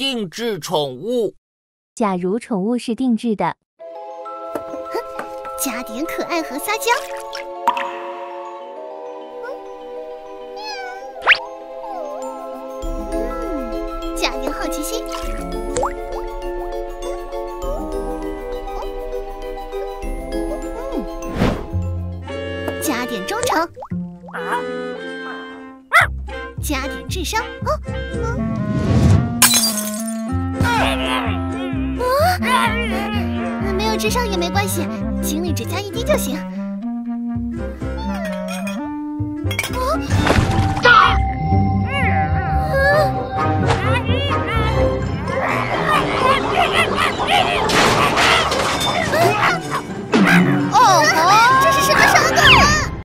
定制宠物。假如宠物是定制的，加点可爱和撒娇。嗯，加点好奇心。嗯，加点忠诚。啊加点智商。啊！没智商也没关系，精力只加一滴就行。